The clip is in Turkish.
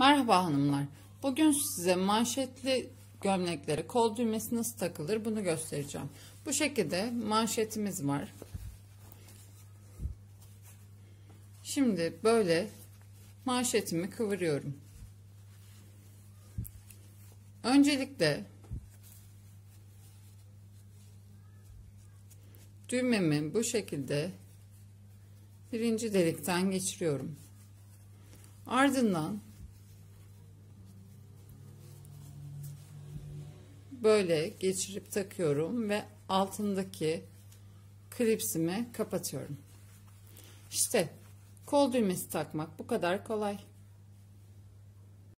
Merhaba hanımlar. Bugün size manşetli gömleklere kol düğmesi nasıl takılır bunu göstereceğim. Bu şekilde manşetimiz var. Şimdi böyle manşetimi kıvırıyorum. Öncelikle düğmemi bu şekilde birinci delikten geçiriyorum. Ardından böyle geçirip takıyorum ve altındaki klipsimi kapatıyorum. İşte kol düğmesi takmak bu kadar kolay.